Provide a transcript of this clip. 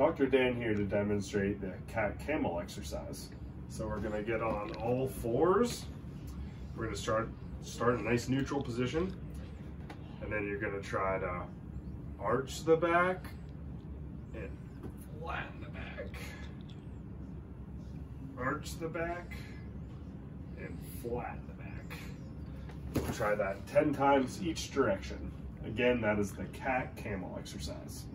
Dr. Dan here to demonstrate the cat camel exercise. So we're gonna get on all fours. We're gonna start, start in a nice neutral position. And then you're gonna try to arch the back and flatten the back. Arch the back and flatten the back. We'll try that 10 times each direction. Again, that is the cat camel exercise.